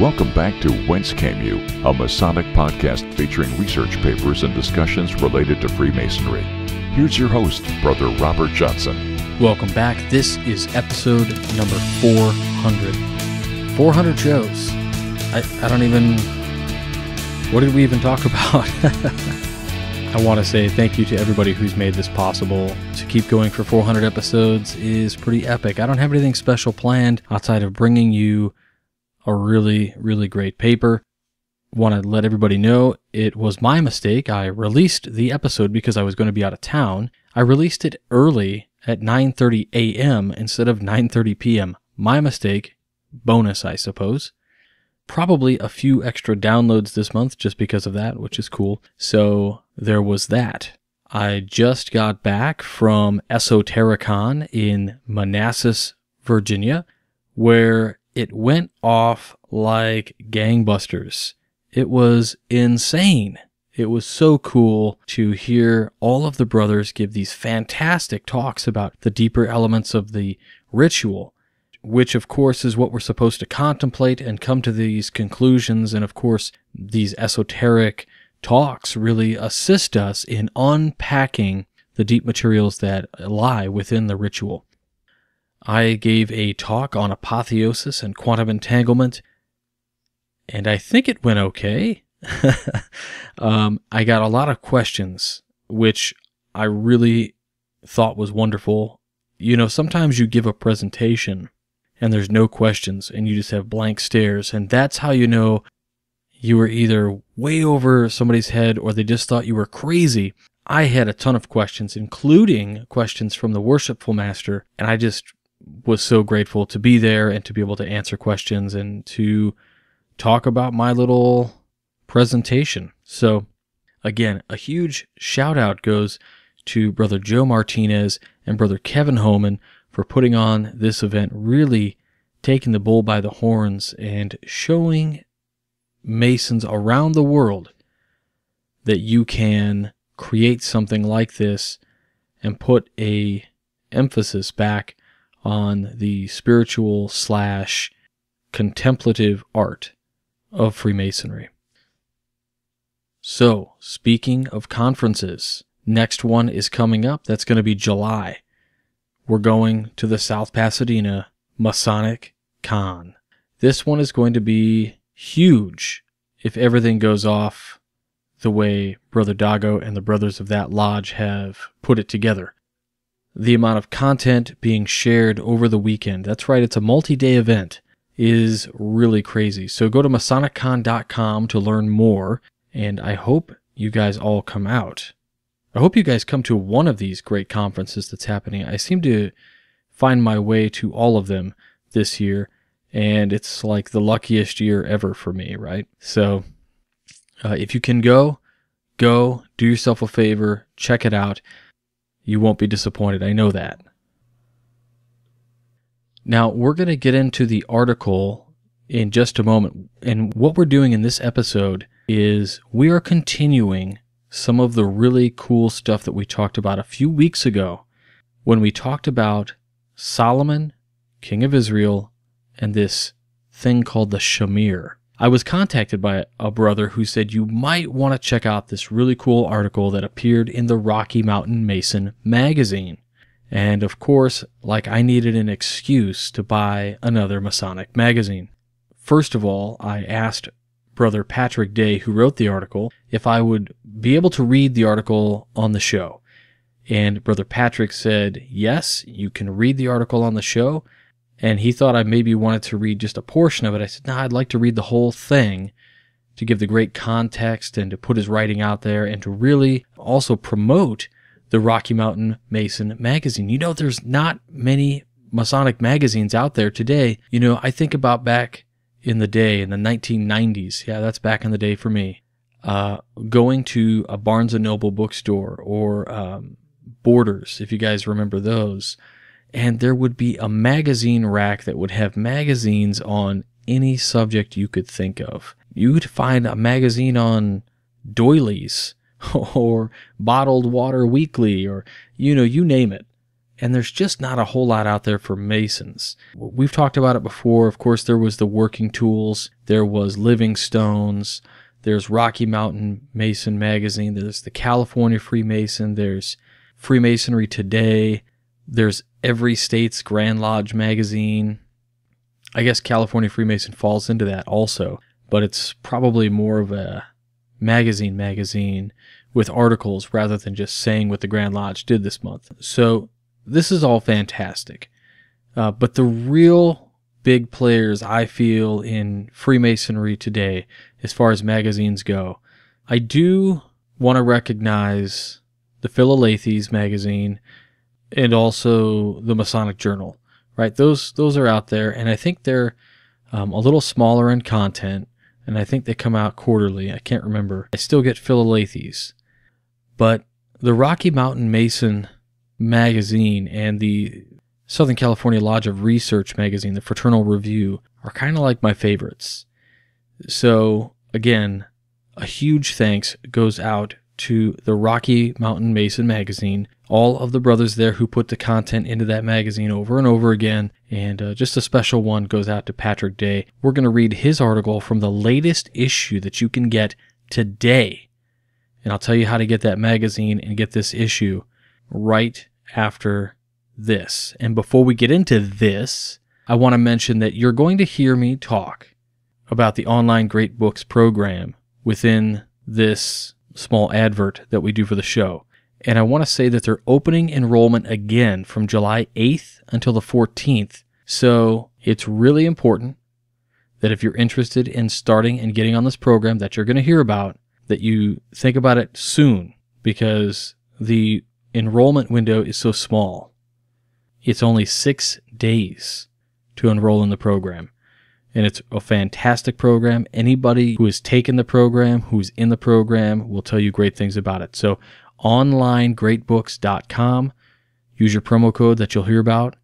Welcome back to Whence Came You, a Masonic podcast featuring research papers and discussions related to Freemasonry. Here's your host, Brother Robert Johnson. Welcome back. This is episode number 400. 400 shows. I, I don't even. What did we even talk about? I want to say thank you to everybody who's made this possible. To keep going for 400 episodes is pretty epic. I don't have anything special planned outside of bringing you a really, really great paper. Want to let everybody know it was my mistake. I released the episode because I was going to be out of town. I released it early at 9:30 a.m. instead of 9:30 p.m. My mistake. Bonus, I suppose. Probably a few extra downloads this month just because of that, which is cool. So there was that. I just got back from Esotericon in Manassas, Virginia, where it went off like gangbusters. It was insane. It was so cool to hear all of the brothers give these fantastic talks about the deeper elements of the ritual, which of course is what we're supposed to contemplate and come to these conclusions. And of course, these esoteric talks really assist us in unpacking the deep materials that lie within the ritual. I gave a talk on apotheosis and quantum entanglement, and I think it went okay. um, I got a lot of questions, which I really thought was wonderful. You know, sometimes you give a presentation and there's no questions and you just have blank stares, and that's how you know you were either way over somebody's head or they just thought you were crazy. I had a ton of questions, including questions from the worshipful master, and I just was so grateful to be there and to be able to answer questions and to talk about my little presentation. So, again, a huge shout out goes to Brother Joe Martinez and Brother Kevin Homan for putting on this event, really taking the bull by the horns and showing Masons around the world that you can create something like this and put a emphasis back on the spiritual slash contemplative art of Freemasonry. So, speaking of conferences, next one is coming up. That's going to be July. We're going to the South Pasadena Masonic Con. This one is going to be huge if everything goes off the way Brother Dago and the brothers of that lodge have put it together the amount of content being shared over the weekend. That's right, it's a multi day event, is really crazy. So go to MasonicCon.com to learn more, and I hope you guys all come out. I hope you guys come to one of these great conferences that's happening. I seem to find my way to all of them this year, and it's like the luckiest year ever for me, right? So uh, if you can go, go, do yourself a favor, check it out. You won't be disappointed. I know that. Now, we're going to get into the article in just a moment. And what we're doing in this episode is we are continuing some of the really cool stuff that we talked about a few weeks ago when we talked about Solomon, king of Israel, and this thing called the Shamir. I was contacted by a brother who said you might want to check out this really cool article that appeared in the Rocky Mountain Mason magazine. And of course, like I needed an excuse to buy another Masonic magazine. First of all, I asked Brother Patrick Dey, who wrote the article, if I would be able to read the article on the show. And Brother Patrick said, yes, you can read the article on the show and he thought I maybe wanted to read just a portion of it. I said, no, I'd like to read the whole thing to give the great context and to put his writing out there and to really also promote the Rocky Mountain Mason magazine. You know, there's not many Masonic magazines out there today. You know, I think about back in the day in the 1990s. Yeah, that's back in the day for me. Uh, going to a Barnes and Noble bookstore or um, Borders, if you guys remember those and there would be a magazine rack that would have magazines on any subject you could think of. You'd find a magazine on doilies or bottled water weekly or you know you name it and there's just not a whole lot out there for Masons. We've talked about it before. Of course, there was the Working Tools, there was Living Stones, there's Rocky Mountain Mason Magazine, there's the California Freemason, there's Freemasonry Today, there's Every State's Grand Lodge Magazine. I guess California Freemason falls into that also, but it's probably more of a magazine magazine with articles rather than just saying what the Grand Lodge did this month. So this is all fantastic. Uh, but the real big players I feel in Freemasonry today, as far as magazines go, I do want to recognize the Philalethes magazine and also the Masonic Journal. Right, those those are out there, and I think they're um, a little smaller in content, and I think they come out quarterly. I can't remember. I still get Philalethes, but the Rocky Mountain Mason magazine and the Southern California Lodge of Research magazine, the Fraternal Review, are kind of like my favorites. So, again, a huge thanks goes out to the Rocky Mountain Mason magazine, all of the brothers there who put the content into that magazine over and over again, and uh, just a special one goes out to Patrick Dey. We're going to read his article from the latest issue that you can get today. And I'll tell you how to get that magazine and get this issue right after this. And before we get into this, I want to mention that you're going to hear me talk about the online Great Books program within this small advert that we do for the show. And I want to say that they're opening enrollment again from July 8th until the 14th. So it's really important that if you're interested in starting and getting on this program that you're going to hear about, that you think about it soon because the enrollment window is so small. It's only six days to enroll in the program. And it's a fantastic program. Anybody who has taken the program, who's in the program, will tell you great things about it. So, onlinegreatbooks.com. Use your promo code that you'll hear about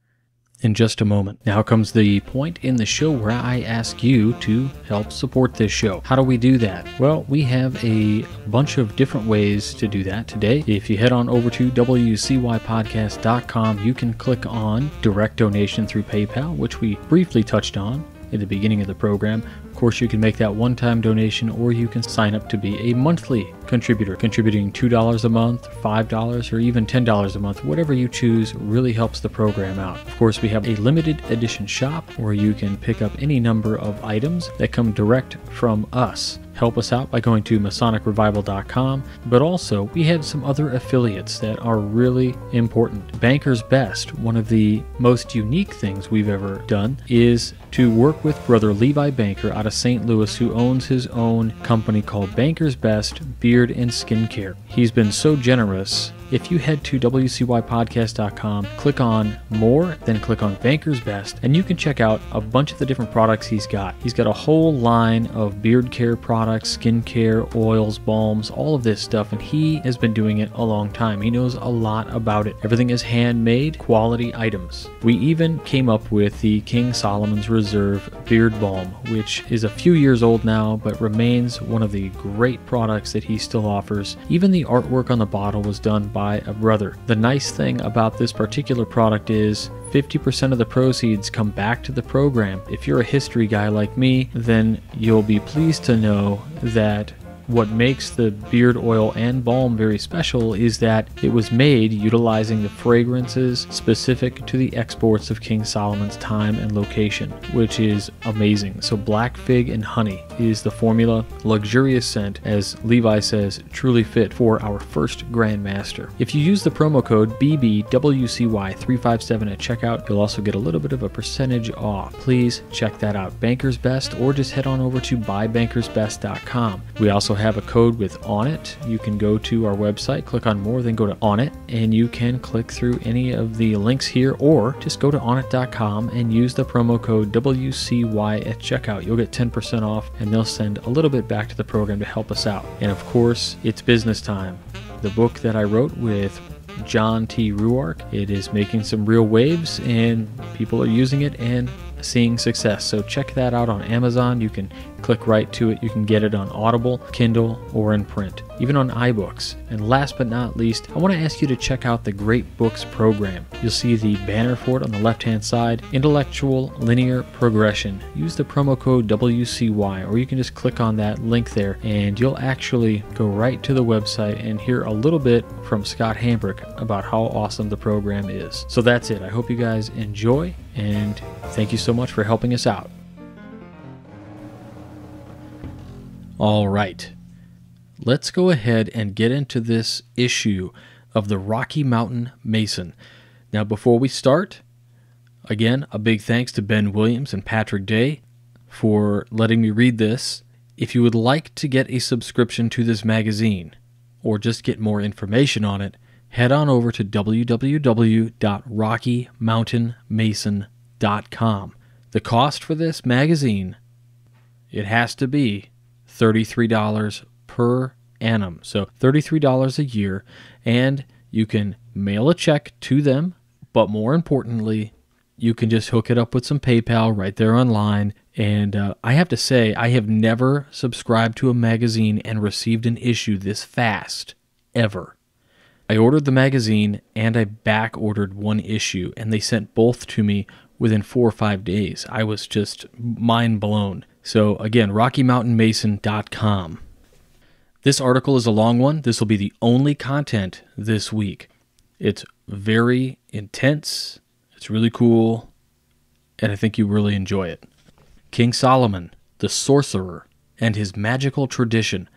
in just a moment. Now comes the point in the show where I ask you to help support this show. How do we do that? Well, we have a bunch of different ways to do that today. If you head on over to WCYpodcast.com, you can click on direct donation through PayPal, which we briefly touched on in the beginning of the program. Of course, you can make that one time donation or you can sign up to be a monthly contributor. Contributing $2 a month, $5, or even $10 a month, whatever you choose, really helps the program out. Of course, we have a limited edition shop where you can pick up any number of items that come direct from us help us out by going to MasonicRevival.com. But also, we have some other affiliates that are really important. Banker's Best, one of the most unique things we've ever done, is to work with brother Levi Banker out of St. Louis, who owns his own company called Banker's Best Beard and Skincare. He's been so generous if you head to WCYpodcast.com, click on More, then click on Banker's Best, and you can check out a bunch of the different products he's got. He's got a whole line of beard care products, skin care, oils, balms, all of this stuff, and he has been doing it a long time. He knows a lot about it. Everything is handmade, quality items. We even came up with the King Solomon's Reserve Beard Balm, which is a few years old now, but remains one of the great products that he still offers. Even the artwork on the bottle was done by a brother. The nice thing about this particular product is 50% of the proceeds come back to the program. If you're a history guy like me, then you'll be pleased to know that what makes the beard oil and balm very special is that it was made utilizing the fragrances specific to the exports of King Solomon's time and location, which is amazing. So, black fig and honey is the formula, luxurious scent, as Levi says, truly fit for our first Grand Master. If you use the promo code BBWCY357 at checkout, you'll also get a little bit of a percentage off. Please check that out. Banker's Best, or just head on over to buybankersbest.com. We also have a code with Onnit. You can go to our website, click on more, then go to Onnit, and you can click through any of the links here, or just go to onnit.com and use the promo code WCY at checkout. You'll get 10% off, and they'll send a little bit back to the program to help us out. And of course, it's business time. The book that I wrote with John T. Ruark. It is making some real waves and people are using it and seeing success. So check that out on Amazon. You can click right to it. You can get it on Audible, Kindle, or in print. even on iBooks. And last but not least, I want to ask you to check out the Great Books program. You'll see the banner for it on the left hand side Intellectual Linear Progression. Use the promo code WCY, or you can just click on that link there and you'll actually go right to the website and hear a little bit from Scott Hambrick about how awesome the program is. So that's it. I hope you guys enjoy and thank you so much for helping us out. All right. Let's go ahead and get into this issue of the Rocky Mountain Mason. Now, before we start, again, a big thanks to Ben Williams and Patrick Dey for letting me read this. If you would like to get a subscription to this magazine or just get more information on it, head on over to www.rockymountainmason.com. The cost for this magazine, it has to be $33 per annum. So $33 a year, and you can mail a check to them, but more importantly, you can just hook it up with some PayPal right there online. And uh, I have to say, I have never subscribed to a magazine and received an issue this fast, ever. I ordered the magazine and I back ordered one issue, and they sent both to me within four or five days. I was just mind blown. So, again, RockyMountainMason.com. This article is a long one. This will be the only content this week. It's very intense, it's really cool, and I think you really enjoy it. King Solomon, the Sorcerer, and His Magical Tradition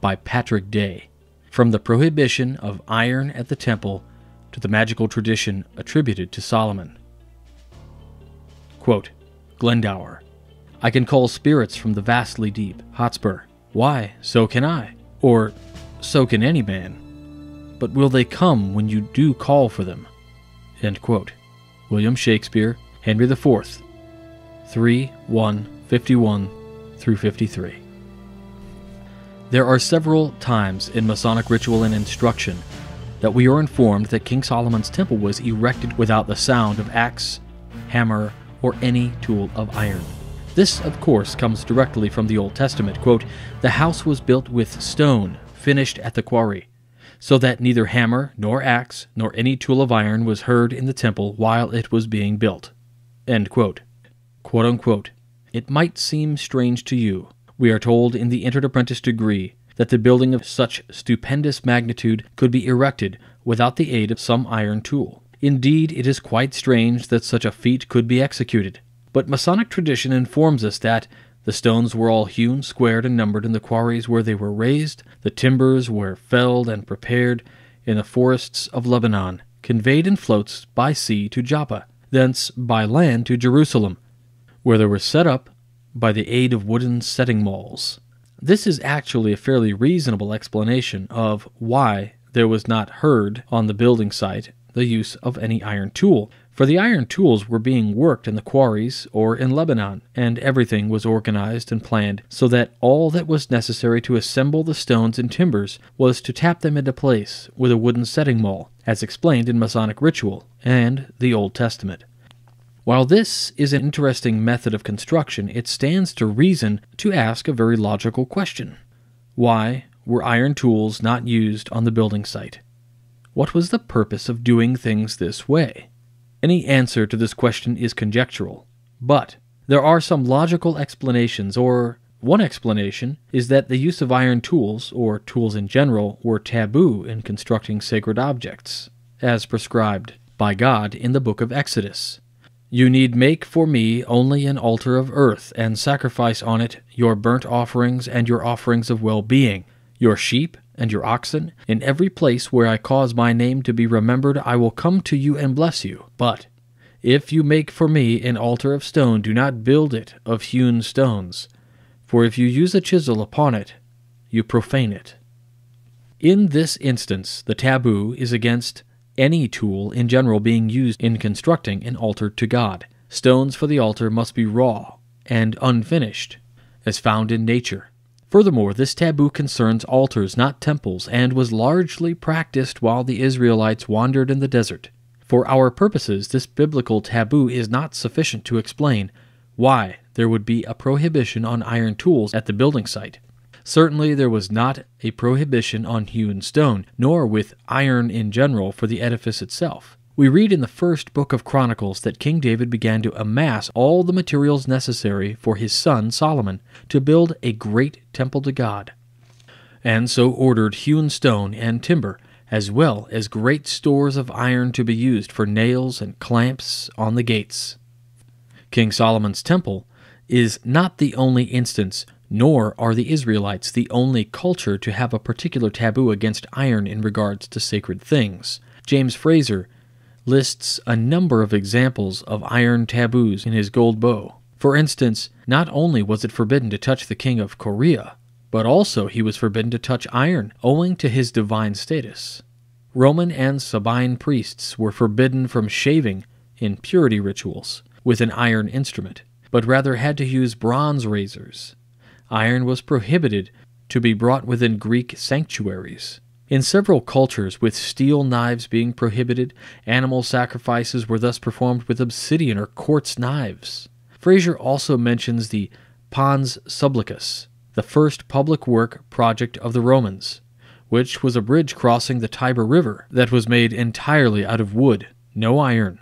by Patrick Dey. From the prohibition of iron at the temple to the magical tradition attributed to Solomon. Quote, Glendower. I can call spirits from the vastly deep. Hotspur. Why, so can I. Or so can any man. But will they come when you do call for them? William Shakespeare, Henry IV, 3 1 51 through 53. There are several times in Masonic ritual and instruction that we are informed that King Solomon's temple was erected without the sound of axe, hammer, or any tool of iron. This, of course, comes directly from the Old Testament. Quote, the house was built with stone, finished at the quarry, so that neither hammer, nor axe, nor any tool of iron was heard in the temple while it was being built. Quote. Quote unquote. It might seem strange to you, we are told in the entered apprentice degree, that the building of such stupendous magnitude could be erected without the aid of some iron tool. Indeed, it is quite strange that such a feat could be executed. But Masonic tradition informs us that the stones were all hewn, squared, and numbered in the quarries where they were raised, the timbers were felled and prepared in the forests of Lebanon, conveyed in floats by sea to Joppa, thence by land to Jerusalem, where they were set up by the aid of wooden setting mauls. This is actually a fairly reasonable explanation of why there was not heard on the building site the use of any iron tool, for the iron tools were being worked in the quarries or in Lebanon, and everything was organized and planned so that all that was necessary to assemble the stones and timbers was to tap them into place with a wooden setting maul, as explained in Masonic ritual and the Old Testament. While this is an interesting method of construction, it stands to reason to ask a very logical question. Why were iron tools not used on the building site? What was the purpose of doing things this way? Any answer to this question is conjectural, but there are some logical explanations, or one explanation is that the use of iron tools, or tools in general, were taboo in constructing sacred objects, as prescribed by God in the book of Exodus. You need make for me only an altar of earth, and sacrifice on it your burnt offerings and your offerings of well being, your sheep and your oxen. In every place where I cause my name to be remembered, I will come to you and bless you. But if you make for me an altar of stone, do not build it of hewn stones, for if you use a chisel upon it, you profane it. In this instance, the taboo is against any tool in general being used in constructing an altar to God. Stones for the altar must be raw and unfinished, as found in nature. Furthermore, this taboo concerns altars, not temples, and was largely practiced while the Israelites wandered in the desert. For our purposes, this biblical taboo is not sufficient to explain why there would be a prohibition on iron tools at the building site. Certainly, there was not a prohibition on hewn stone, nor with iron in general for the edifice itself. We read in the first book of Chronicles that King David began to amass all the materials necessary for his son Solomon to build a great temple to God, and so ordered hewn stone and timber, as well as great stores of iron to be used for nails and clamps on the gates. King Solomon's temple is not the only instance, nor are the Israelites the only culture to have a particular taboo against iron in regards to sacred things. James Frazer lists a number of examples of iron taboos in his Golden Bough. For instance, not only was it forbidden to touch the king of Korea, but also he was forbidden to touch iron, owing to his divine status. Roman and Sabine priests were forbidden from shaving in purity rituals with an iron instrument, but rather had to use bronze razors. Iron was prohibited to be brought within Greek sanctuaries. In several cultures, with steel knives being prohibited, animal sacrifices were thus performed with obsidian or quartz knives. Frazer also mentions the Pons Sublicius, the first public work project of the Romans, which was a bridge crossing the Tiber River that was made entirely out of wood, no iron.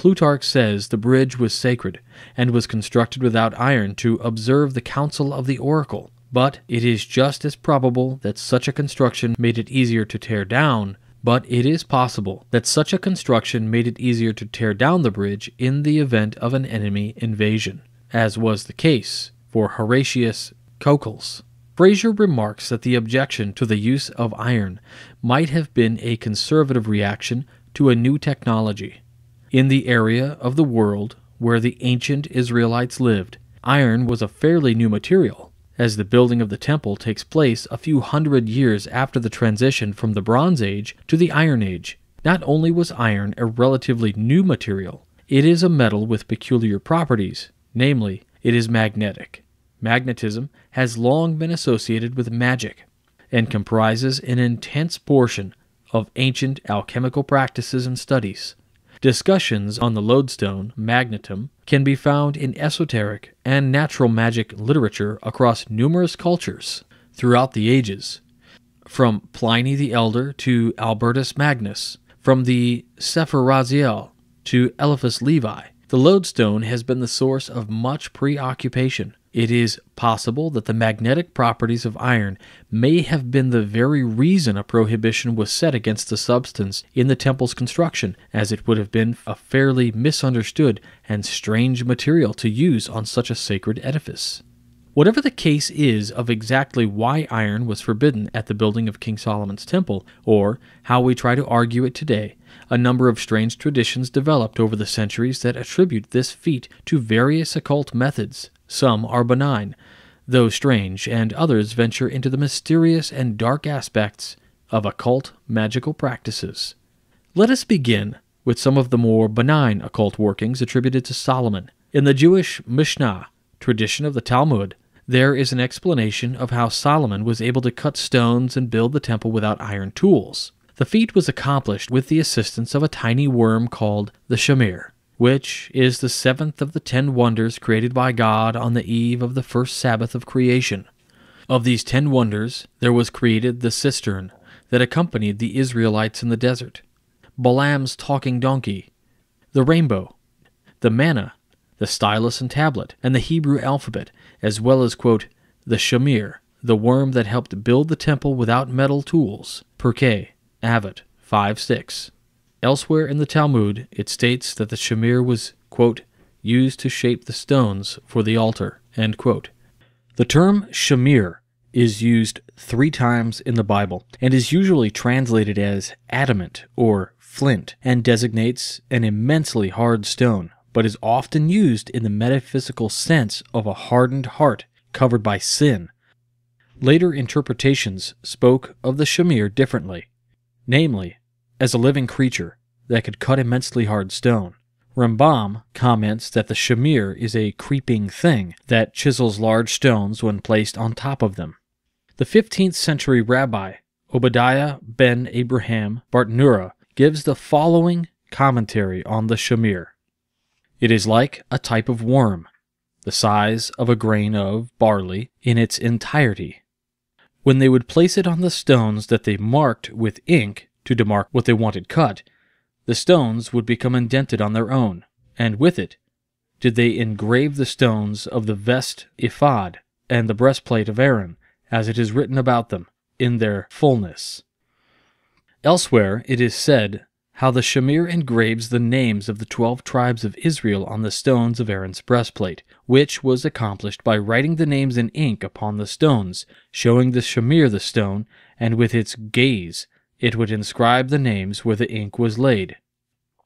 Plutarch says the bridge was sacred and was constructed without iron to observe the counsel of the oracle, but it is just as probable that such a construction made it easier to tear down. But it is possible that such a construction made it easier to tear down the bridge in the event of an enemy invasion, as was the case for Horatius Cocles. Frazer remarks that the objection to the use of iron might have been a conservative reaction to a new technology. In the area of the world where the ancient Israelites lived, iron was a fairly new material, as the building of the temple takes place a few hundred years after the transition from the Bronze Age to the Iron Age. Not only was iron a relatively new material, it is a metal with peculiar properties, namely, it is magnetic. Magnetism has long been associated with magic and comprises an intense portion of ancient alchemical practices and studies. Discussions on the lodestone, magnetum, can be found in esoteric and natural magic literature across numerous cultures throughout the ages, from Pliny the Elder to Albertus Magnus, from the Sefer Raziel to Eliphas Levi. The lodestone has been the source of much preoccupation it is possible that the magnetic properties of iron may have been the very reason a prohibition was set against the substance in the temple's construction, as it would have been a fairly misunderstood and strange material to use on such a sacred edifice. Whatever the case is of exactly why iron was forbidden at the building of King Solomon's temple, or how we try to argue it today, a number of strange traditions developed over the centuries that attribute this feat to various occult methods some are benign, though strange, and others venture into the mysterious and dark aspects of occult magical practices. Let us begin with some of the more benign occult workings attributed to Solomon. In the Jewish Mishnah tradition of the Talmud, there is an explanation of how Solomon was able to cut stones and build the temple without iron tools. The feat was accomplished with the assistance of a tiny worm called the shamir which is the seventh of the ten wonders created by God on the eve of the first Sabbath of creation. Of these ten wonders, there was created the cistern that accompanied the Israelites in the desert, Balaam's talking donkey, the rainbow, the manna, the stylus and tablet, and the Hebrew alphabet, as well as, quote, the shamir, the worm that helped build the temple without metal tools, Pirkei, Avot 5 6. Elsewhere in the Talmud, it states that the shamir was, quote, used to shape the stones for the altar. The term shamir is used three times in the Bible and is usually translated as adamant or flint and designates an immensely hard stone, but is often used in the metaphysical sense of a hardened heart covered by sin. Later interpretations spoke of the shamir differently, namely, as a living creature that could cut immensely hard stone. Rambam comments that the shamir is a creeping thing that chisels large stones when placed on top of them. The 15th century rabbi Obadiah ben Abraham Bartenura gives the following commentary on the shamir. It is like a type of worm, the size of a grain of barley in its entirety. When they would place it on the stones that they marked with ink to demark what they wanted cut, the stones would become indented on their own, and with it did they engrave the stones of the vest ephod and the breastplate of Aaron, as it is written about them, in their fullness. Elsewhere it is said how the Shamir engraves the names of the twelve tribes of Israel on the stones of Aaron's breastplate, which was accomplished by writing the names in ink upon the stones, showing the Shamir the stone, and with its gaze it would inscribe the names where the ink was laid.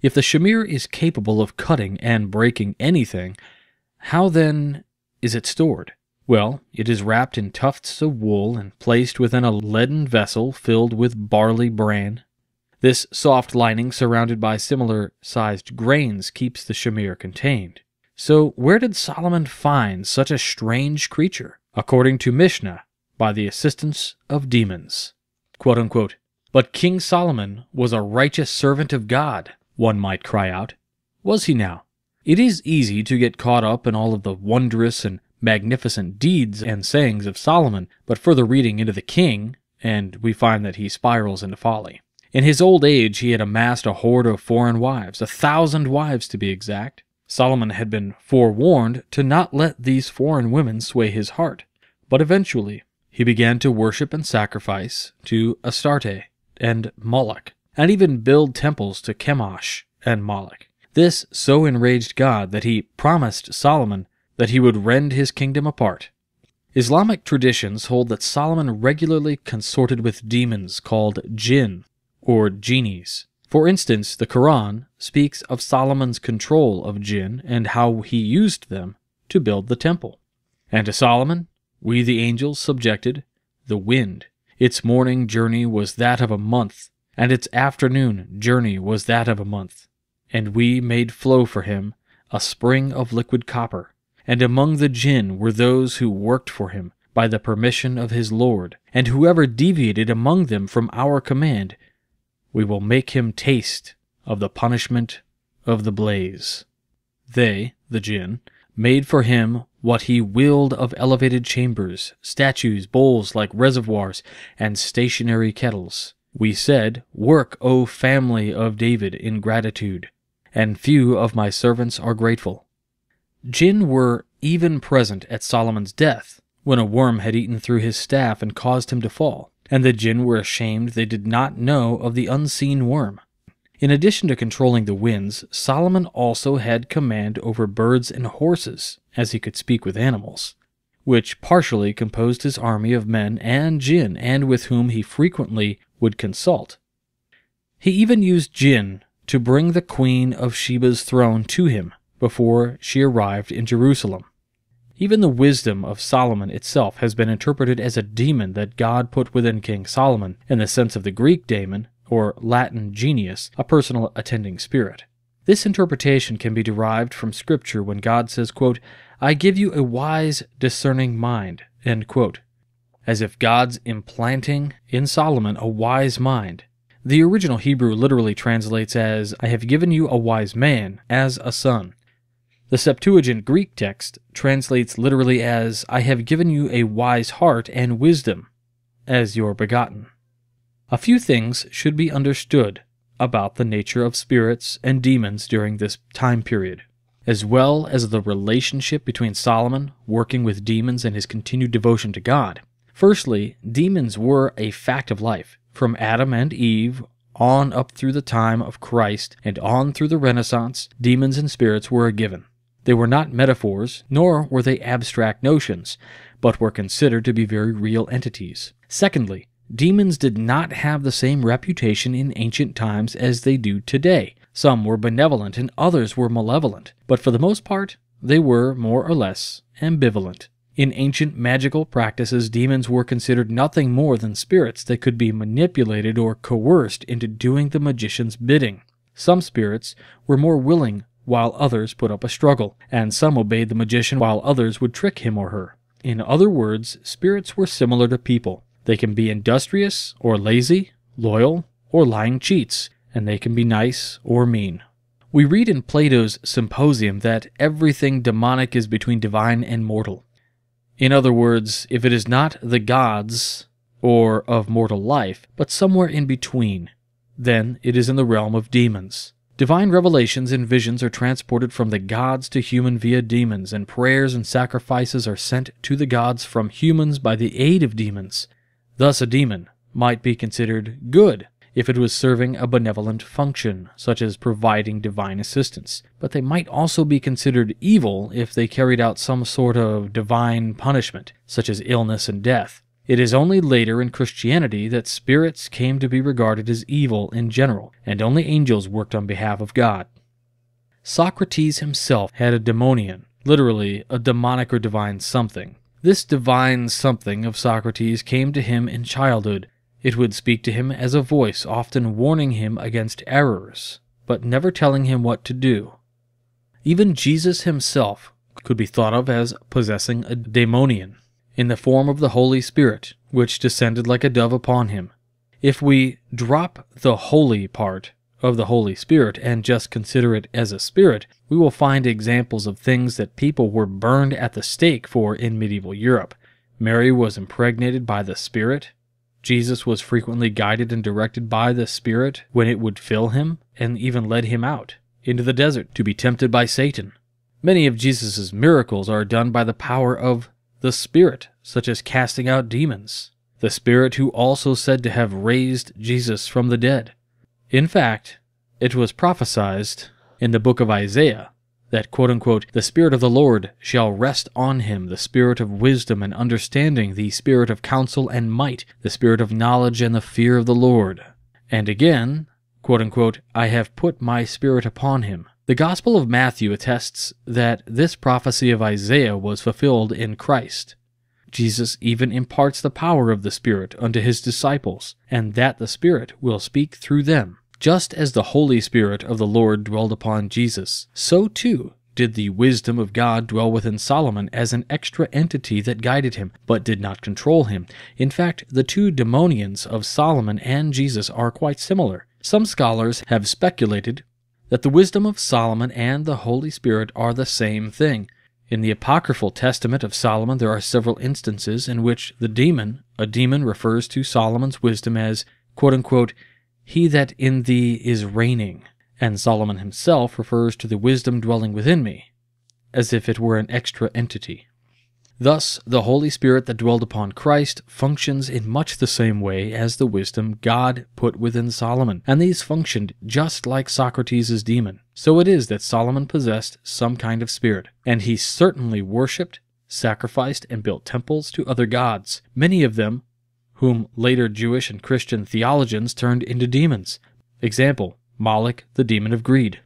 If the shamir is capable of cutting and breaking anything, how then is it stored? Well, it is wrapped in tufts of wool and placed within a leaden vessel filled with barley bran. This soft lining, surrounded by similar sized grains, keeps the shamir contained. So, where did Solomon find such a strange creature? According to Mishnah, by the assistance of demons. But King Solomon was a righteous servant of God, one might cry out. Was he now? It is easy to get caught up in all of the wondrous and magnificent deeds and sayings of Solomon, but further reading into the king, and we find that he spirals into folly. In his old age, he had amassed a horde of foreign wives, a thousand wives to be exact. Solomon had been forewarned to not let these foreign women sway his heart. But eventually, he began to worship and sacrifice to Astarte, and Moloch, and even build temples to Chemosh and Moloch. This so enraged God that he promised Solomon that he would rend his kingdom apart. Islamic traditions hold that Solomon regularly consorted with demons called jinn, or genies. For instance, the Quran speaks of Solomon's control of jinn and how he used them to build the temple. And to Solomon, we the angels subjected the wind, its morning journey was that of a month, and its afternoon journey was that of a month. And we made flow for him a spring of liquid copper. And among the jinn were those who worked for him by the permission of his Lord, and whoever deviated among them from our command, we will make him taste of the punishment of the blaze. They, the jinn, made for him what he willed of elevated chambers, statues, bowls like reservoirs, and stationary kettles. We said, Work, O family of David, in gratitude, and few of my servants are grateful. Jinn were even present at Solomon's death, when a worm had eaten through his staff and caused him to fall, and the Jinn were ashamed they did not know of the unseen worm. In addition to controlling the winds, Solomon also had command over birds and horses, as he could speak with animals, which partially composed his army of men and jinn, and with whom he frequently would consult. He even used jinn to bring the queen of Sheba's throne to him before she arrived in Jerusalem. Even the wisdom of Solomon itself has been interpreted as a demon that God put within King Solomon, in the sense of the Greek daemon, or Latin genius, a personal attending spirit. This interpretation can be derived from Scripture when God says, quote, I give you a wise, discerning mind, as if God's implanting in Solomon a wise mind. The original Hebrew literally translates as, I have given you a wise man as a son. The Septuagint Greek text translates literally as, I have given you a wise heart and wisdom as your begotten. A few things should be understood about the nature of spirits and demons during this time period, as well as the relationship between Solomon working with demons and his continued devotion to God. Firstly, demons were a fact of life. From Adam and Eve on up through the time of Christ and on through the Renaissance, demons and spirits were a given. They were not metaphors, nor were they abstract notions, but were considered to be very real entities. Secondly, Demons did not have the same reputation in ancient times as they do today. Some were benevolent and others were malevolent, but for the most part, they were more or less ambivalent. In ancient magical practices, demons were considered nothing more than spirits that could be manipulated or coerced into doing the magician's bidding. Some spirits were more willing while others put up a struggle, and some obeyed the magician while others would trick him or her. In other words, spirits were similar to people. They can be industrious or lazy, loyal or lying cheats, and they can be nice or mean. We read in Plato's Symposium that everything demonic is between divine and mortal. In other words, if it is not the gods, or of mortal life, but somewhere in between. Then it is in the realm of demons. Divine revelations and visions are transported from the gods to human via demons, and prayers and sacrifices are sent to the gods from humans by the aid of demons. Thus, a demon might be considered good if it was serving a benevolent function, such as providing divine assistance, but they might also be considered evil if they carried out some sort of divine punishment, such as illness and death. It is only later in Christianity that spirits came to be regarded as evil in general, and only angels worked on behalf of God. Socrates himself had a daemonion, literally a demonic or divine something. This divine something of Socrates came to him in childhood. It would speak to him as a voice, often warning him against errors, but never telling him what to do. Even Jesus himself could be thought of as possessing a daemonion, in the form of the Holy Spirit, which descended like a dove upon him. If we drop the holy part of the Holy Spirit and just consider it as a spirit, we will find examples of things that people were burned at the stake for in medieval Europe. Mary was impregnated by the Spirit. Jesus was frequently guided and directed by the Spirit when it would fill him, and even led him out into the desert to be tempted by Satan. Many of Jesus' miracles are done by the power of the Spirit, such as casting out demons, the Spirit who also said to have raised Jesus from the dead. In fact, it was prophesied in the book of Isaiah that, quote unquote, the Spirit of the Lord shall rest on him, the Spirit of wisdom and understanding, the Spirit of counsel and might, the Spirit of knowledge and the fear of the Lord. And again, quote unquote, I have put my Spirit upon him, the Gospel of Matthew attests that this prophecy of Isaiah was fulfilled in Christ. Jesus even imparts the power of the Spirit unto his disciples, and that the Spirit will speak through them. Just as the Holy Spirit of the Lord dwelled upon Jesus, so too did the wisdom of God dwell within Solomon as an extra entity that guided him, but did not control him. In fact, the two daemonions of Solomon and Jesus are quite similar. Some scholars have speculated that the wisdom of Solomon and the Holy Spirit are the same thing. In the Apocryphal Testament of Solomon, there are several instances in which the demon, a demon, refers to Solomon's wisdom as, quote unquote, he that in thee is reigning, and Solomon himself refers to the wisdom dwelling within me, as if it were an extra entity. Thus, the Holy Spirit that dwelled upon Christ functions in much the same way as the wisdom God put within Solomon, and these functioned just like Socrates' demon. So it is that Solomon possessed some kind of spirit, and he certainly worshipped, sacrificed, and built temples to other gods, many of them whom later Jewish and Christian theologians turned into demons. Example, Moloch, the demon of greed.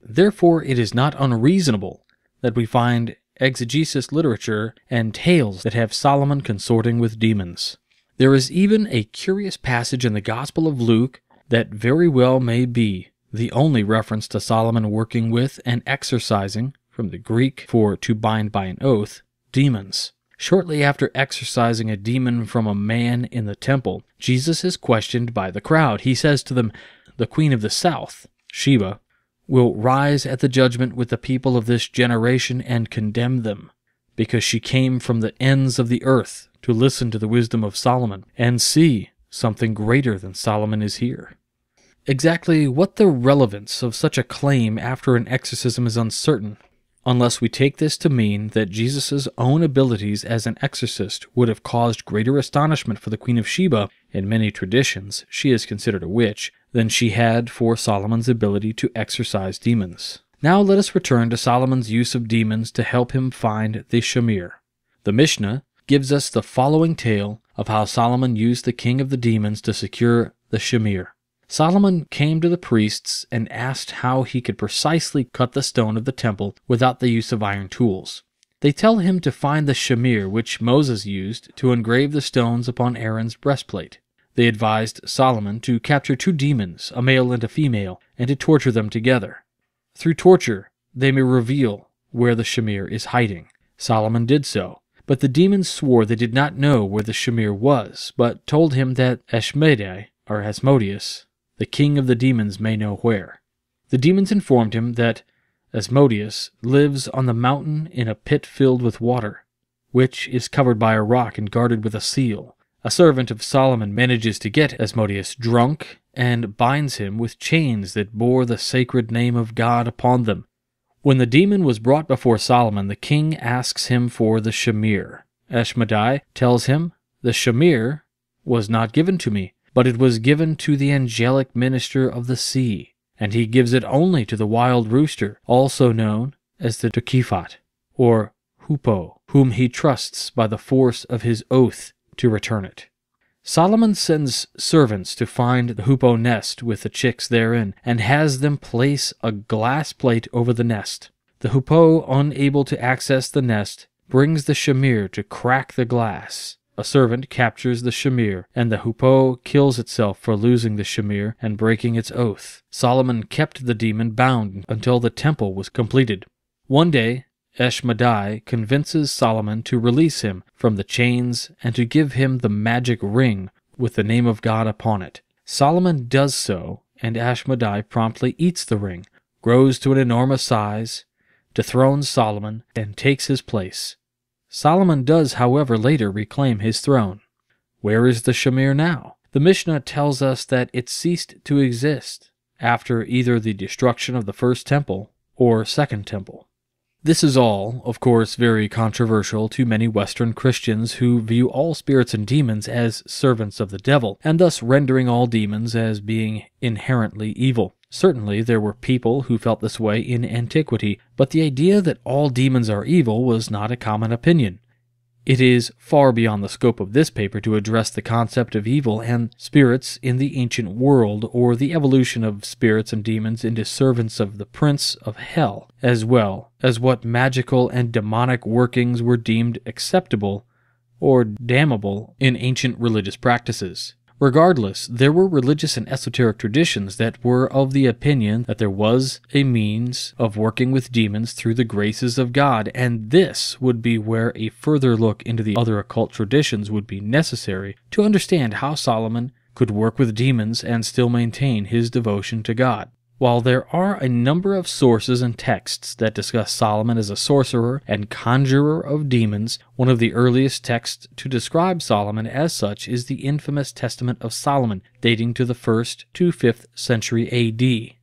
Therefore, it is not unreasonable that we find exegesis literature, and tales that have Solomon consorting with demons. There is even a curious passage in the Gospel of Luke that very well may be the only reference to Solomon working with and exorcising, from the Greek for to bind by an oath, demons. Shortly after exorcising a demon from a man in the temple, Jesus is questioned by the crowd. He says to them, The queen of the south, Sheba, will rise at the judgment with the people of this generation and condemn them, because she came from the ends of the earth to listen to the wisdom of Solomon, and see, something greater than Solomon is here. Exactly what the relevance of such a claim after an exorcism is uncertain, unless we take this to mean that Jesus' own abilities as an exorcist would have caused greater astonishment for the Queen of Sheba. In many traditions, she is considered a witch, than she had for Solomon's ability to exorcise demons. Now let us return to Solomon's use of demons to help him find the Shamir. The Mishnah gives us the following tale of how Solomon used the king of the demons to secure the Shamir. Solomon came to the priests and asked how he could precisely cut the stone of the temple without the use of iron tools. They tell him to find the shamir which Moses used to engrave the stones upon Aaron's breastplate. They advised Solomon to capture two demons, a male and a female, and to torture them together. Through torture, they may reveal where the Shamir is hiding. Solomon did so, but the demons swore they did not know where the Shamir was, but told him that Ashmedai, or Asmodeus, the king of the demons, may know where. The demons informed him that Asmodeus lives on the mountain in a pit filled with water, which is covered by a rock and guarded with a seal. A servant of Solomon manages to get Asmodeus drunk and binds him with chains that bore the sacred name of God upon them. When the demon was brought before Solomon, the king asks him for the shamir. Ashmedai tells him, The shamir was not given to me, but it was given to the angelic minister of the sea, and he gives it only to the wild rooster, also known as the Tukifat, or Hoopoe, whom he trusts by the force of his oath to return it. Solomon sends servants to find the hoopoe nest with the chicks therein, and has them place a glass plate over the nest. The hoopoe, unable to access the nest, brings the shamir to crack the glass. A servant captures the shamir, and the hoopoe kills itself for losing the shamir and breaking its oath. Solomon kept the demon bound until the temple was completed. One day, Ashmedai convinces Solomon to release him from the chains and to give him the magic ring with the name of God upon it. Solomon does so, and Ashmedai promptly eats the ring, grows to an enormous size, dethrones Solomon, and takes his place. Solomon does, however, later reclaim his throne. Where is the Shamir now? The Mishnah tells us that it ceased to exist after either the destruction of the first temple or second temple. This is all, of course, very controversial to many Western Christians who view all spirits and demons as servants of the devil, and thus rendering all demons as being inherently evil. Certainly, there were people who felt this way in antiquity, but the idea that all demons are evil was not a common opinion. It is far beyond the scope of this paper to address the concept of evil and spirits in the ancient world or the evolution of spirits and demons into servants of the prince of hell, as well as what magical and demonic workings were deemed acceptable or damnable in ancient religious practices. Regardless, there were religious and esoteric traditions that were of the opinion that there was a means of working with demons through the graces of God, and this would be where a further look into the other occult traditions would be necessary to understand how Solomon could work with demons and still maintain his devotion to God. While there are a number of sources and texts that discuss Solomon as a sorcerer and conjurer of demons, one of the earliest texts to describe Solomon as such is the infamous Testament of Solomon, dating to the 1st to 5th century AD.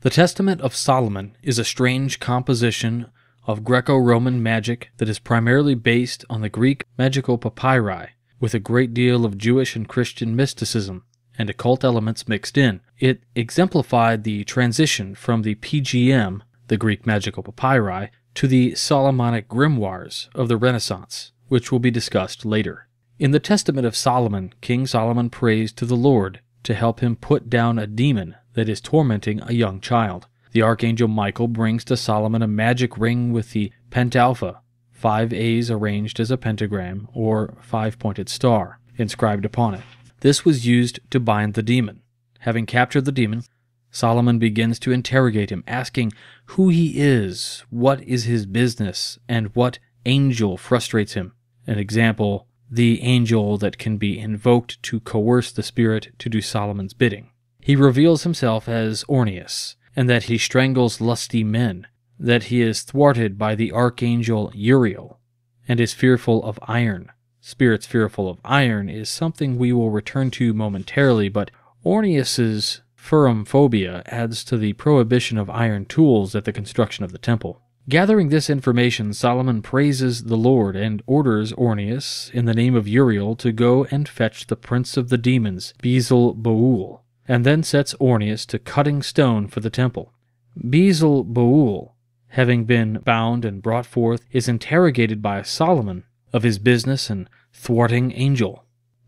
The Testament of Solomon is a strange composition of Greco Roman magic that is primarily based on the Greek magical papyri, with a great deal of Jewish and Christian mysticism and occult elements mixed in. It exemplified the transition from the PGM, the Greek magical papyri, to the Solomonic grimoires of the Renaissance, which will be discussed later. In the Testament of Solomon, King Solomon prays to the Lord to help him put down a demon that is tormenting a young child. The archangel Michael brings to Solomon a magic ring with the pentalpha, five A's arranged as a pentagram or five pointed star, inscribed upon it. This was used to bind the demon. Having captured the demon, Solomon begins to interrogate him, asking who he is, what is his business, and what angel frustrates him. An example, the angel that can be invoked to coerce the spirit to do Solomon's bidding. He reveals himself as Ornias, and that he strangles lusty men, that he is thwarted by the archangel Uriel, and is fearful of iron, spirits fearful of iron is something we will return to momentarily, but Ornias's phobia adds to the prohibition of iron tools at the construction of the temple. Gathering this information, Solomon praises the Lord and orders Ornias, in the name of Uriel, to go and fetch the prince of the demons, Beelzebul, and then sets Ornias to cutting stone for the temple. Beelzebul, having been bound and brought forth, is interrogated by Solomon of his business and thwarting angel.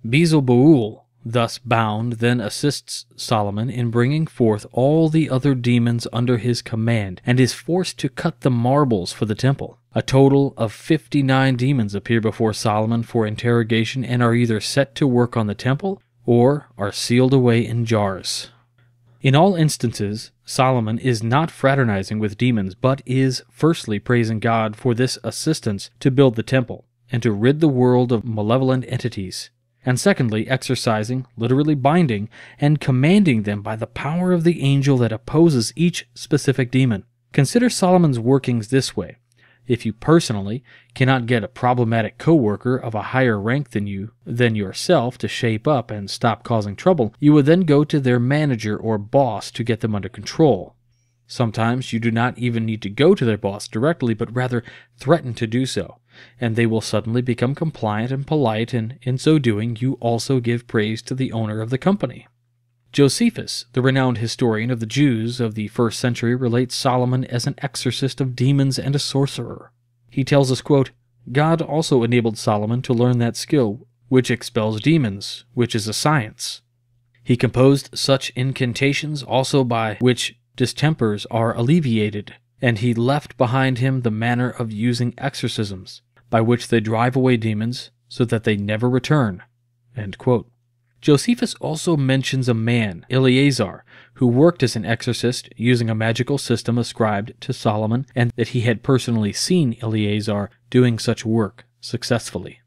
Beelzebul, thus bound, then assists Solomon in bringing forth all the other demons under his command, and is forced to cut the marbles for the temple. A total of 59 demons appear before Solomon for interrogation and are either set to work on the temple or are sealed away in jars. In all instances, Solomon is not fraternizing with demons, but is firstly praising God for this assistance to build the temple and to rid the world of malevolent entities, and secondly, exercising, literally binding, and commanding them by the power of the angel that opposes each specific demon. Consider Solomon's workings this way If you personally cannot get a problematic coworker of a higher rank than you than yourself to shape up and stop causing trouble, you would then go to their manager or boss to get them under control. Sometimes you do not even need to go to their boss directly, but rather threaten to do so, and they will suddenly become compliant and polite, and in so doing, you also give praise to the owner of the company. Josephus, the renowned historian of the Jews of the first century, relates Solomon as an exorcist of demons and a sorcerer. He tells us, quote, God also enabled Solomon to learn that skill which expels demons, which is a science. He composed such incantations also by which distempers are alleviated, and he left behind him the manner of using exorcisms, by which they drive away demons so that they never return. Josephus also mentions a man, Eleazar, who worked as an exorcist using a magical system ascribed to Solomon, and that he had personally seen Eleazar doing such work successfully.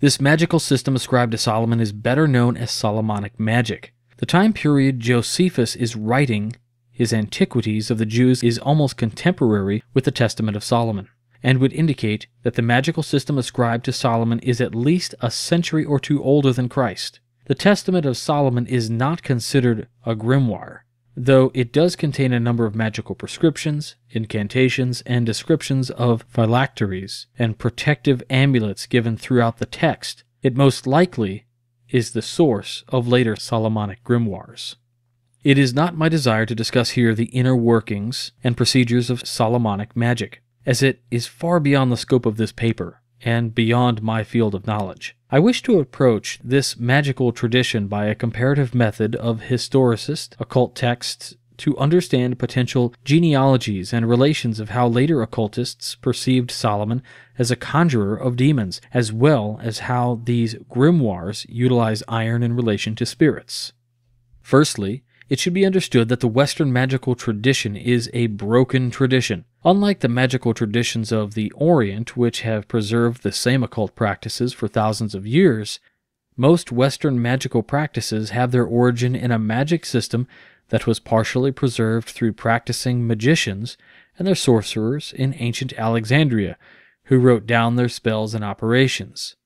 This magical system ascribed to Solomon is better known as Solomonic magic. The time period Josephus is writing his Antiquities of the Jews is almost contemporary with the Testament of Solomon, and would indicate that the magical system ascribed to Solomon is at least a century or two older than Christ. The Testament of Solomon is not considered a grimoire, though it does contain a number of magical prescriptions, incantations, and descriptions of phylacteries and protective amulets given throughout the text. It most likely is the source of later Solomonic grimoires. It is not my desire to discuss here the inner workings and procedures of Solomonic magic, as it is far beyond the scope of this paper and beyond my field of knowledge. I wish to approach this magical tradition by a comparative method of historicist occult texts to understand potential genealogies and relations of how later occultists perceived Solomon as a conjurer of demons, as well as how these grimoires utilize iron in relation to spirits. Firstly, it should be understood that the Western magical tradition is a broken tradition. Unlike the magical traditions of the Orient, which have preserved the same occult practices for thousands of years, most Western magical practices have their origin in a magic system that was partially preserved through practicing magicians and their sorcerers in ancient Alexandria, who wrote down their spells and operations.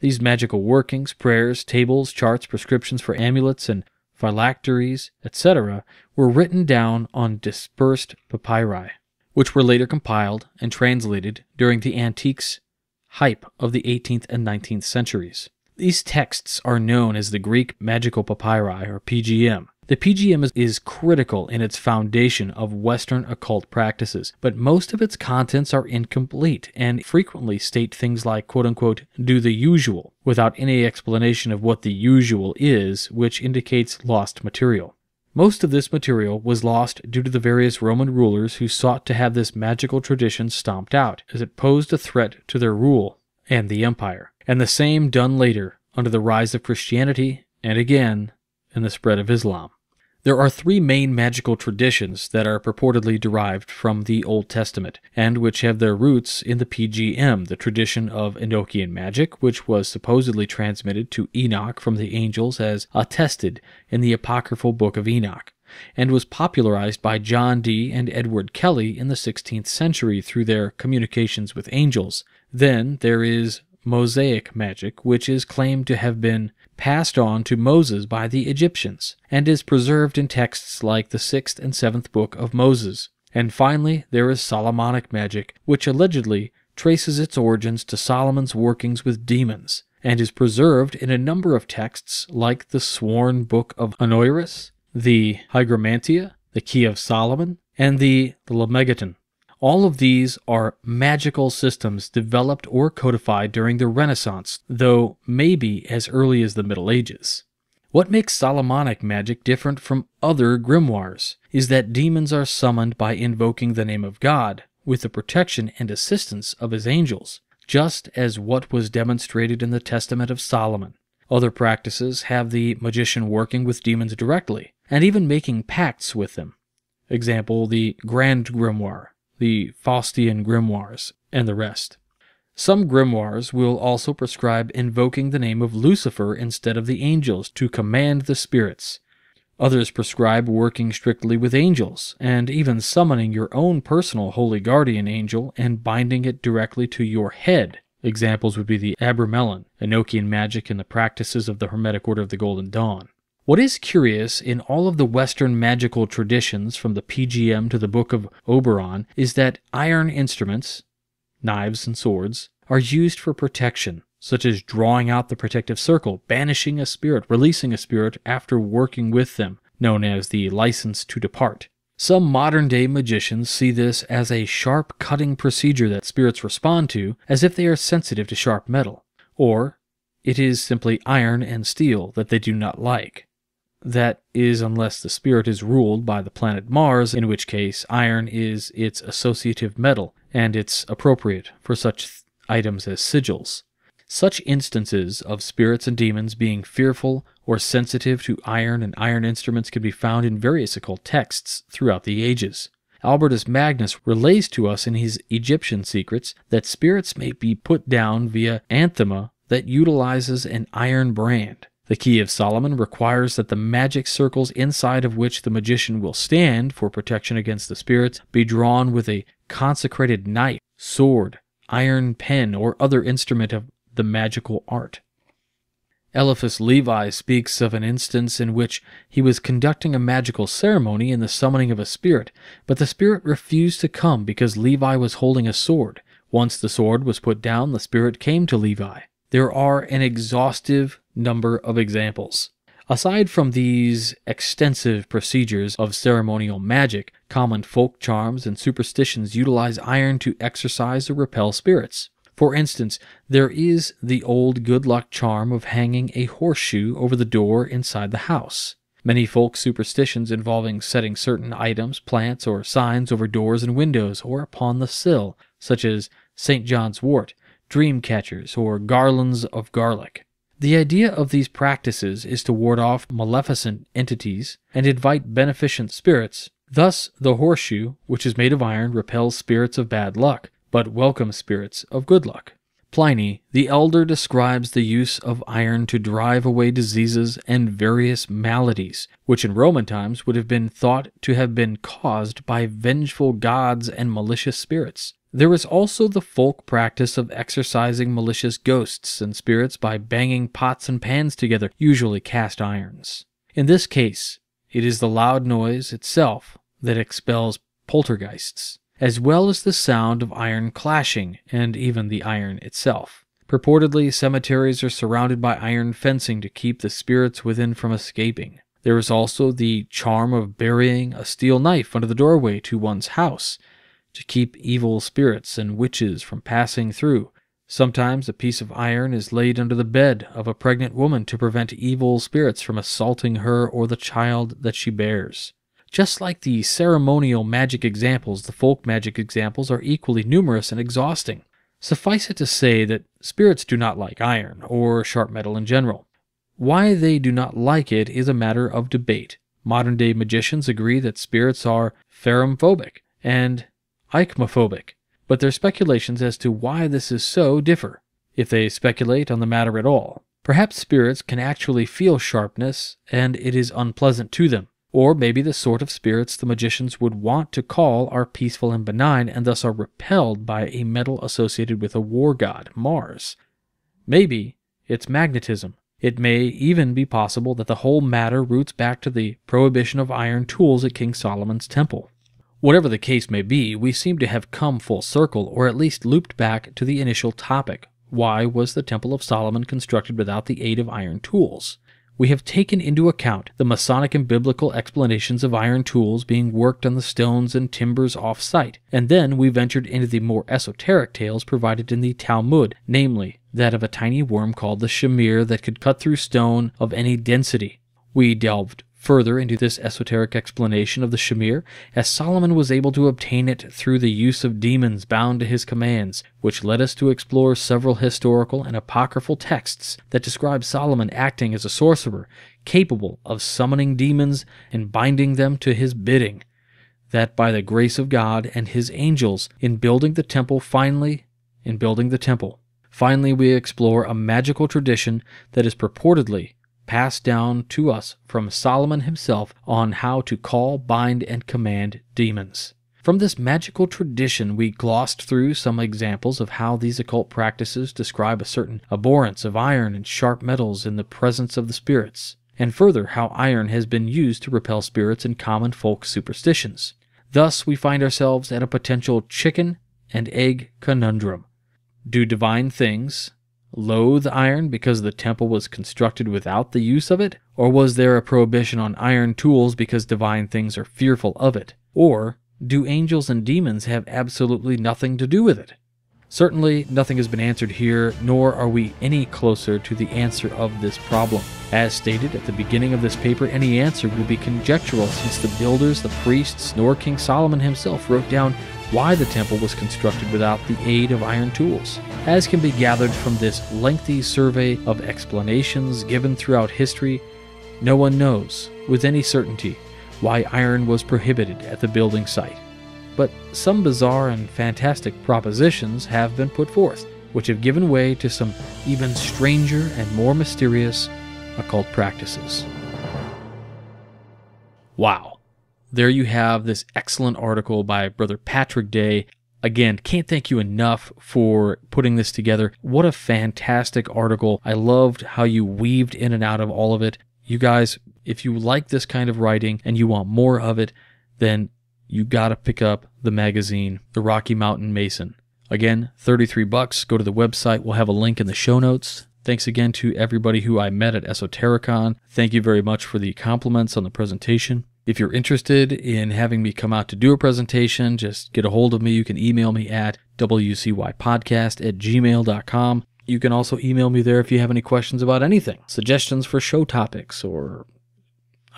These magical workings, prayers, tables, charts, prescriptions for amulets, and phylacteries, etc., were written down on dispersed papyri, which were later compiled and translated during the antiques hype of the 18th and 19th centuries. These texts are known as the Greek Magical Papyri, or PGM, the PGM is, critical in its foundation of Western occult practices, but most of its contents are incomplete and frequently state things like, quote unquote, do the usual, without any explanation of what the usual is, which indicates lost material. Most of this material was lost due to the various Roman rulers who sought to have this magical tradition stomped out, as it posed a threat to their rule and the empire, and the same done later under the rise of Christianity and again in the spread of Islam. There are three main magical traditions that are purportedly derived from the Old Testament, and which have their roots in the PGM, the tradition of Enochian magic, which was supposedly transmitted to Enoch from the angels as attested in the apocryphal Book of Enoch, and was popularized by John Dee and Edward Kelley in the 16th century through their communications with angels. Then there is Mosaic magic, which is claimed to have been passed on to Moses by the Egyptians, and is preserved in texts like the sixth and seventh book of Moses. And finally, there is Solomonic magic, which allegedly traces its origins to Solomon's workings with demons, and is preserved in a number of texts like the sworn book of Honorius, the Hygromanteia, the Key of Solomon, and the, Lemegeton. All of these are magical systems developed or codified during the Renaissance, though maybe as early as the Middle Ages. What makes Solomonic magic different from other grimoires is that demons are summoned by invoking the name of God, with the protection and assistance of his angels, just as what was demonstrated in the Testament of Solomon. Other practices have the magician working with demons directly, and even making pacts with them. Example, the Grand Grimoire, the Faustian grimoires, and the rest. Some grimoires will also prescribe invoking the name of Lucifer instead of the angels to command the spirits. Others prescribe working strictly with angels, and even summoning your own personal holy guardian angel and binding it directly to your head. Examples would be the Abramelin, Enochian magic, and the practices of the Hermetic Order of the Golden Dawn. What is curious in all of the Western magical traditions, from the PGM to the Book of Oberon, is that iron instruments, knives and swords, are used for protection, such as drawing out the protective circle, banishing a spirit, releasing a spirit after working with them, known as the license to depart. Some modern day magicians see this as a sharp cutting procedure that spirits respond to as if they are sensitive to sharp metal, or it is simply iron and steel that they do not like. That is, unless the spirit is ruled by the planet Mars, in which case iron is its associative metal and it's appropriate for such th- items as sigils. Such instances of spirits and demons being fearful or sensitive to iron and iron instruments can be found in various occult texts throughout the ages. Albertus Magnus relays to us in his Egyptian secrets that spirits may be put down via anathema that utilizes an iron brand. The Key of Solomon requires that the magic circles inside of which the magician will stand for protection against the spirits be drawn with a consecrated knife, sword, iron pen, or other instrument of the magical art. Eliphas Levi speaks of an instance in which he was conducting a magical ceremony in the summoning of a spirit, but the spirit refused to come because Levi was holding a sword. Once the sword was put down, the spirit came to Levi. There are an exhaustive number of examples. Aside from these extensive procedures of ceremonial magic, common folk charms and superstitions utilize iron to exorcise or repel spirits. For instance, there is the old good luck charm of hanging a horseshoe over the door inside the house. Many folk superstitions involving setting certain items, plants, or signs over doors and windows or upon the sill, such as St. John's wort, dream catchers, or garlands of garlic. The idea of these practices is to ward off maleficent entities and invite beneficent spirits. Thus, the horseshoe, which is made of iron, repels spirits of bad luck, but welcome spirits of good luck. Pliny the Elder describes the use of iron to drive away diseases and various maladies, which in Roman times would have been thought to have been caused by vengeful gods and malicious spirits. There is also the folk practice of exorcising malicious ghosts and spirits by banging pots and pans together, usually cast irons. In this case, it is the loud noise itself that expels poltergeists as well as the sound of iron clashing and even the iron itself. Purportedly, cemeteries are surrounded by iron fencing to keep the spirits within from escaping. There is also the charm of burying a steel knife under the doorway to one's house to keep evil spirits and witches from passing through. Sometimes a piece of iron is laid under the bed of a pregnant woman to prevent evil spirits from assaulting her or the child that she bears. Just like the ceremonial magic examples, the folk magic examples are equally numerous and exhausting. Suffice it to say that spirits do not like iron, or sharp metal in general. Why they do not like it is a matter of debate. Modern day magicians agree that spirits are phoramophobic and ichmophobic, but their speculations as to why this is so differ, if they speculate on the matter at all. Perhaps spirits can actually feel sharpness, and it is unpleasant to them. Or maybe the sort of spirits the magicians would want to call are peaceful and benign and thus are repelled by a metal associated with a war god, Mars. Maybe it's magnetism. It may even be possible that the whole matter roots back to the prohibition of iron tools at King Solomon's temple. Whatever the case may be, we seem to have come full circle, or at least looped back to the initial topic. Why was the Temple of Solomon constructed without the aid of iron tools? we have taken into account the Masonic and biblical explanations of iron tools being worked on the stones and timbers off site, and then we ventured into the more esoteric tales provided in the Talmud, namely, that of a tiny worm called the shamir that could cut through stone of any density. We delved further into this esoteric explanation of the Shamir, as Solomon was able to obtain it through the use of demons bound to his commands, which led us to explore several historical and apocryphal texts that describe Solomon acting as a sorcerer, capable of summoning demons and binding them to his bidding. That by the grace of God and his angels, in building the temple finally, in building the temple, finally we explore a magical tradition that is purportedly passed down to us from Solomon himself on how to call, bind, and command demons. From this magical tradition, we glossed through some examples of how these occult practices describe a certain abhorrence of iron and sharp metals in the presence of the spirits, and further, how iron has been used to repel spirits in common folk superstitions. Thus, we find ourselves at a potential chicken and egg conundrum. Do divine things loathe iron because the temple was constructed without the use of it? Or was there a prohibition on iron tools because divine things are fearful of it? Or do angels and demons have absolutely nothing to do with it? Certainly, nothing has been answered here, nor are we any closer to the answer of this problem. As stated at the beginning of this paper, any answer will be conjectural since the builders, the priests, nor King Solomon himself wrote down why the temple was constructed without the aid of iron tools. As can be gathered from this lengthy survey of explanations given throughout history, no one knows with any certainty why iron was prohibited at the building site. But some bizarre and fantastic propositions have been put forth, which have given way to some even stranger and more mysterious occult practices. Wow. There you have this excellent article by Brother Patrick Dey. Again, can't thank you enough for putting this together. What a fantastic article. I loved how you weaved in and out of all of it. You guys, if you like this kind of writing and you want more of it, then you got to pick up the magazine, The Rocky Mountain Mason. Again, 33 bucks. Go to the website. We'll have a link in the show notes. Thanks again to everybody who I met at Esotericon. Thank you very much for the compliments on the presentation. If you're interested in having me come out to do a presentation, just get a hold of me. You can email me at wcypodcast at gmail.com. You can also email me there if you have any questions about anything, suggestions for show topics, or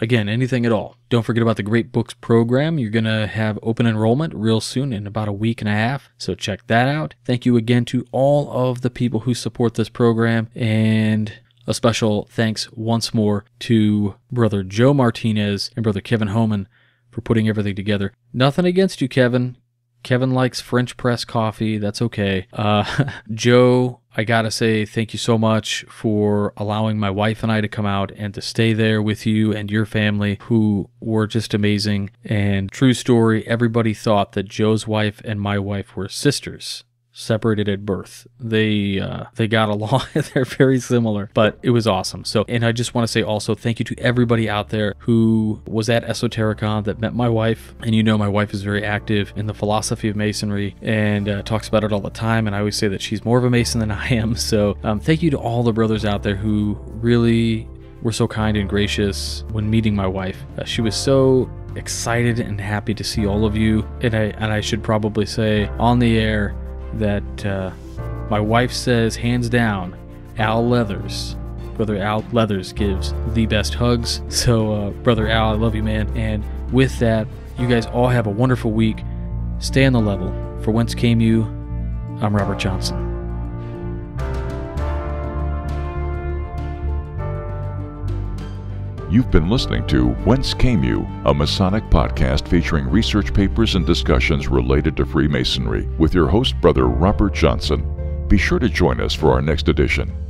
Again, anything at all. Don't forget about the Great Books program. You're going to have open enrollment real soon in about a week and a half. So check that out. Thank you again to all of the people who support this program. And a special thanks once more to Brother Joe Martinez and Brother Kevin Homan for putting everything together. Nothing against you, Kevin. Kevin likes French press coffee. That's okay. Uh, Joe I gotta say thank you so much for allowing my wife and I to come out and to stay there with you and your family, who were just amazing. And true story, everybody thought that Joe's wife and my wife were sisters separated at birth. They uh, they got along. They're very similar, but it was awesome. So, and I just want to say also thank you to everybody out there who was at Esotericon that met my wife. And you know, my wife is very active in the philosophy of Masonry and uh, talks about it all the time. And I always say that she's more of a Mason than I am. So, um, thank you to all the brothers out there who really were so kind and gracious when meeting my wife. Uh, she was so excited and happy to see all of you. And I and I should probably say on the air that uh, my wife says, hands down, Al Leathers. Brother Al Leathers gives the best hugs. So, uh, Brother Al, I love you, man. And with that, you guys all have a wonderful week. Stay on the level. For whence came you, I'm Robert Johnson. You've been listening to Whence Came You, a Masonic podcast featuring research papers and discussions related to Freemasonry with your host, Brother Robert Johnson. Be sure to join us for our next edition.